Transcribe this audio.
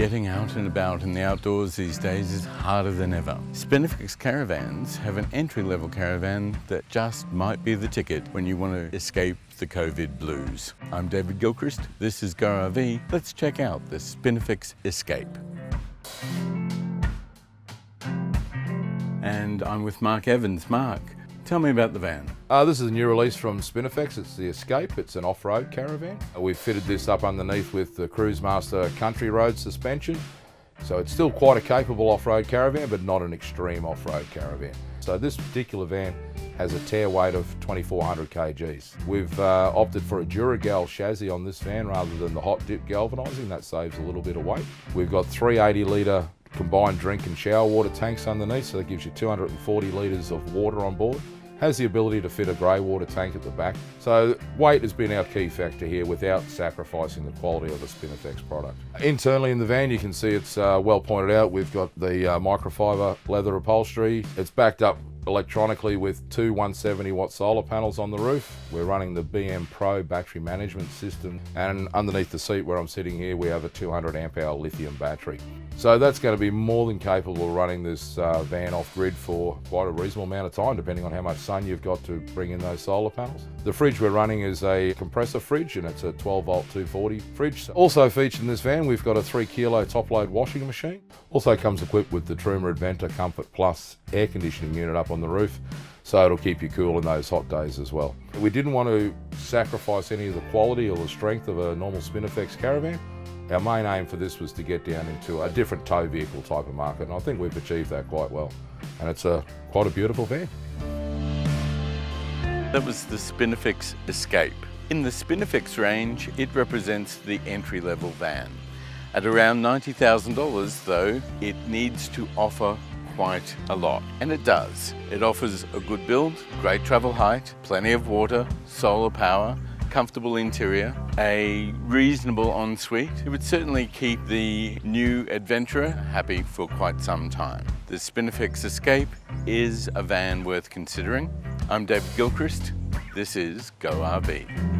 Getting out and about in the outdoors these days is harder than ever. Spinifex Caravans have an entry-level caravan that just might be the ticket when you want to escape the COVID blues. I'm David Gilchrist, this is GoRV. Let's check out the Spinifex Xscape. And I'm with Mark Evans. Mark, Tell me about the van. Uh, this is a new release from Spinifex. It's the Xscape. It's an off-road caravan. Uh, we've fitted this up underneath with the Cruisemaster Country Road suspension. So it's still quite a capable off-road caravan, but not an extreme off-road caravan. So this particular van has a tare weight of 2,400 kgs. We've uh, opted for a Duragal chassis on this van rather than the hot dip galvanising. That saves a little bit of weight. We've got 380 litre combined drink and shower water tanks underneath, so that gives you 240 litres of water on board has the ability to fit a grey water tank at the back. So weight has been our key factor here without sacrificing the quality of the Spinifex product. Internally in the van you can see it's uh, well pointed out. We've got the uh, microfiber leather upholstery. It's backed up electronically with two 170 watt solar panels on the roof. We're running the BMPRO battery management system and underneath the seat where I'm sitting here we have a 200 amp hour lithium battery. So that's going to be more than capable of running this uh, van off grid for quite a reasonable amount of time depending on how much sun you've got to bring in those solar panels. The fridge we're running is a compressor fridge and it's a 12 volt 240 fridge. Also featured in this van we've got a 3 kilo top load washing machine. Also comes equipped with the Truma Aventa Comfort Plus air conditioning unit up on the roof so it'll keep you cool in those hot days as well. We didn't want to sacrifice any of the quality or the strength of a normal Spinifex caravan. Our main aim for this was to get down into a different tow vehicle type of market and I think we've achieved that quite well. And it's a quite a beautiful van. That was the Spinifex Xscape. In the Spinifex range, it represents the entry-level van. At around $90,000 though, it needs to offer quite a lot, and it does. It offers a good build, great travel height, plenty of water, solar power, comfortable interior, a reasonable ensuite. It would certainly keep the new adventurer happy for quite some time. The Spinifex Xscape is a van worth considering. I'm David Gilchrist. This is Go RV.